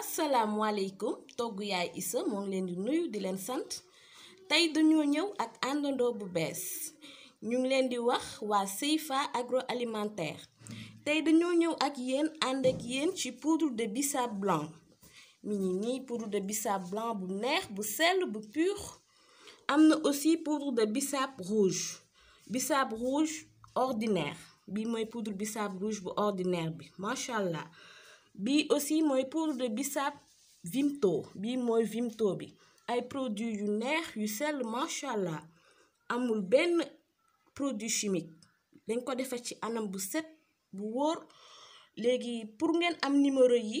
asalaamualeykum togg yaay Issa moo ngi leen di nuyu di leen sant tey dañoo ñëw ak àndandoo bu bees ñu ngi leen di wax waa Seyfa agroalimentaire tey dañoo ñëw ak yéen ànd ak yéen ci poudre de bissap blanc mi ngi nii poudre de bissap blanc bu neex bu sell bu pur am na aussi poudre de bissap rouge bissap rouge ordinaire bi mooy poudre bissap rouge bu ordinaire bi macha allah bi aussi mooy poudre de bissap vimto bi mooy vimto bi ay produits yu neex yu sell macha allah amul benn produit chimique dañ ko defar ci anam bu set bu wóor léegi pour ngeen am numéro yi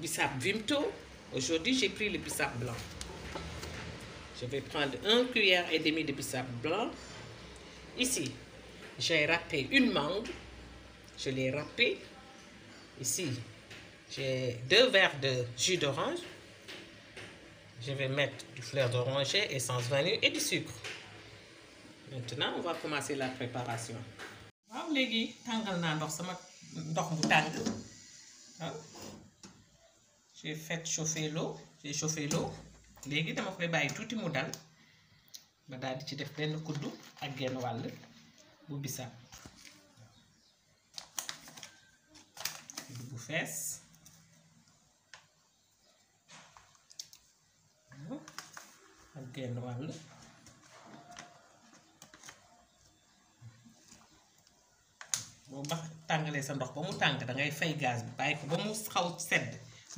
bissap Vimto. Aujourd'hui, j'ai pris le bissap blanc. Je vais prendre un cuillère et demi de bissap blanc. Ici, j'ai râpé une mangue. Je l'ai râpé. Ici, j'ai deux verres de jus d'orange. Je vais mettre du fleur d'oranger, essence vanille et du sucre. Maintenant, on va commencer la préparation. waaw léegi tàngal naa ndox sama ndox bu tàng waaw j'ai fait chauffer l'eau j'ai chauffé l'eau léegi dama koy bàyyi tuuti mu dal ma daal di ci def benn kuddu ak genn wàll bu bisaab kuddu bu fees ak genn wàll boo bax tàngalee sa ndox ba mu tàng da ngay fay gaz bi bàyyi ko ba mu xaw sedd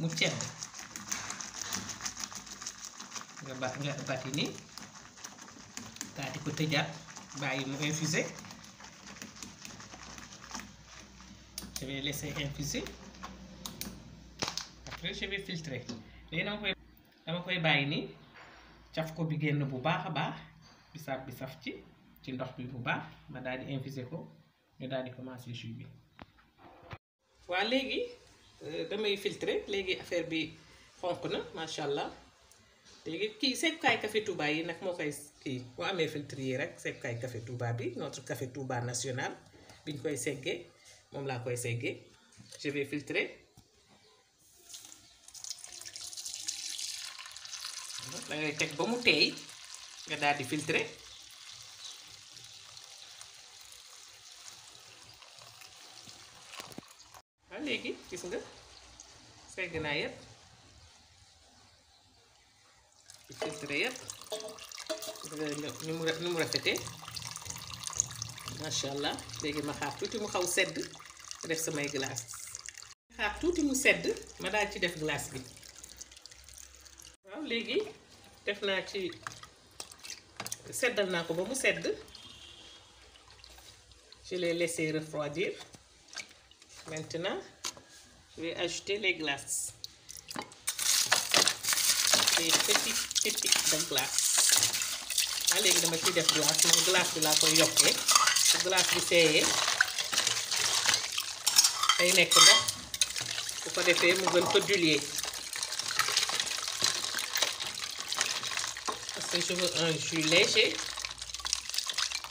mu cedd nga ba nga bati ni daal di ko tëjaat bàyyi mu infusé je vais laisser infuser après je vais filtrer léegi dama koy dama koy bàyyi nii caf ko bi génn bu baax a baax bisaab bi saf ci ci ndox bi bu baax ma daal di infuser ko ñu daal di commencer jus bi waa léegi damay filtrer léegi affaire bi xonq na macha allah léegi kii seetkaay café Touba yi nag moo koy kii boo amee filtre yi rek seetkaay café Touba bi notre café Touba national bi ñu koy seggee moom laa koy seggee je vais filtrer da ngay teg ba mu teey nga daal di filtrer waaw léegi gis nga segg naa yëpp filtre yëpp ni mu ni mu rafetee macha allah léegi ma xaar tuuti mu xaw sedd ma def samay glace xaar tuuti mu sedd ma daal ci def glace bi waaw léegi def naa ci seddal naa ko ba mu sedd je l'ai laissé refroidir maintenant je vais ajouter les glaces des petites pépites de glace ah léegi dama ciy def glace moom glace bi laa koy yokkee su glace bi seeyee day nekk ndox bu ko defee mu gën ko diluer parce que je veux un jus léger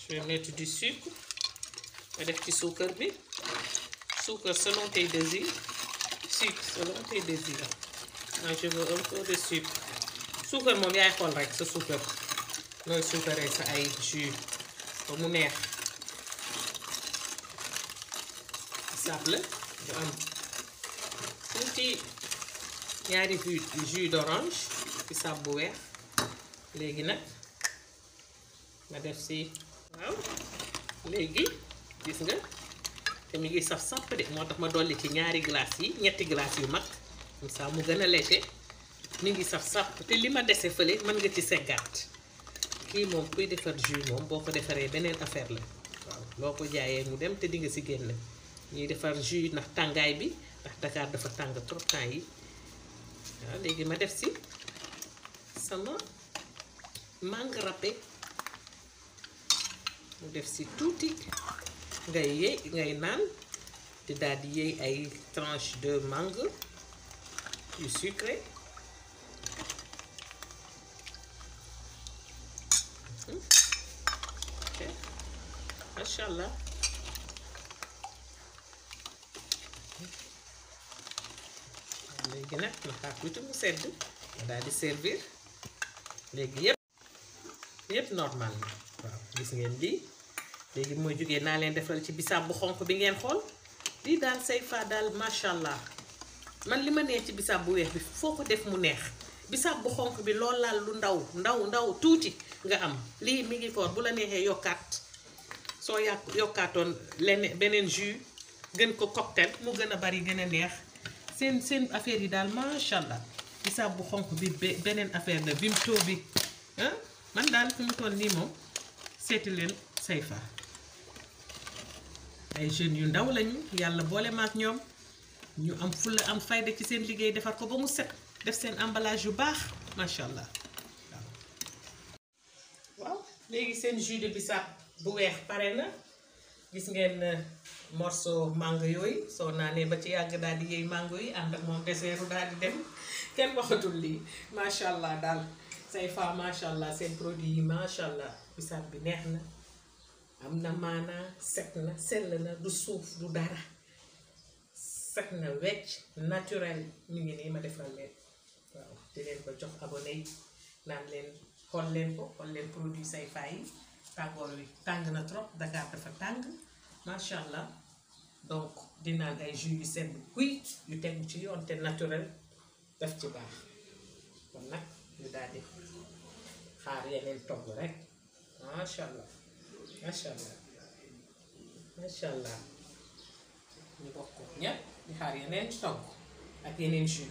je vais mettre du sucre ma def ci suukar bi suukar selon tes désirs sucre selon tes désirs moi je veux un peu de sucre suukar moom yaay xool rek sa suukar nooy suukaree sa ay jus ba mu neex sable bu am tuuti ñaari jus jus d'orange ci sab bu weex léegi nag nga def si waaw léegi gis nga te mi ngi saf sàpp de moo tax ma dolli ci ñaari glace yi ñetti glace yu mag comme ça mu gën a léger mi ngi saf sàpp te li ma dese fële mën nga ci seggaat kii moom kuy defar jus moom boo ko defaree beneen affaire la waaw loo ko jaayee mu dem te di nga si génn ñuy defar jus ndax tàngaay bi ndax Dakar dafa tàng trop temps yi waaw léegi ma def si sama mangue râpé mu def si tuuti ngay yëy ngay naan te daal di yëy ay tranche de mangue yu sucré macha allah léegi nag ma xaar tuuti mu sedd ma daal di servir léegi yëpp yëpp normal na waaw gis ngeen lii léegi mooy jógee naa leen defal ci bisaab bu xonq bi ngeen xool lii daal say fa daal macha allah man li ma neex ci bisaab bu weex bi foo ko def mu neex bisaab bu xonq bi lool laal lu ndaw ndaw ndaw tuuti nga am lii mi ngi koor bu la neexee yokkaat soo yàq yokkaatoon leneen beneen jus gën ko cocktail mu gën a bari gën a neex seen seen affaire yi daal macha allah bisaab bu xonq bi be- beneen affaire la bimto bi ah man daal fi mu toll nii moom seeti leen Seyfa ay jeunes yu ndaw lañu yàlla boole ma ak ñoom ñu am fulla am fayda ci seen liggéey defar ko ba mu set def seen emballage yu baax macha allah. waaw léegi seen jus de bissap bu weex pare na gis ngeen euh, morceau mango yooyu soo naanee ba ci yàgg daal di yëy mango yi ànd ak moom deseeru daal di dem kenn waxatul lii macha allah daal say fa macha allah seen produit yi macha allah bissap bi neex na am na maanaa set na sell na du suuf du dara set na wecc naturel mi ngi nii ma defal leen waaw di leen ko jox abonné yi naan leen xool leen ko xool leen produit say fay yi tàngoor wi tàng na trop Dakar dafa tàng macha allah donc di naan ay jus yu sedd guy yu tegu ci yoon te naturel daf ci baax kon nag ñu daal di xaar yeneen togg rek macha allah macha allah macha allah ñu bokk ñëpp di xaar yeneen togg ak yeneen jus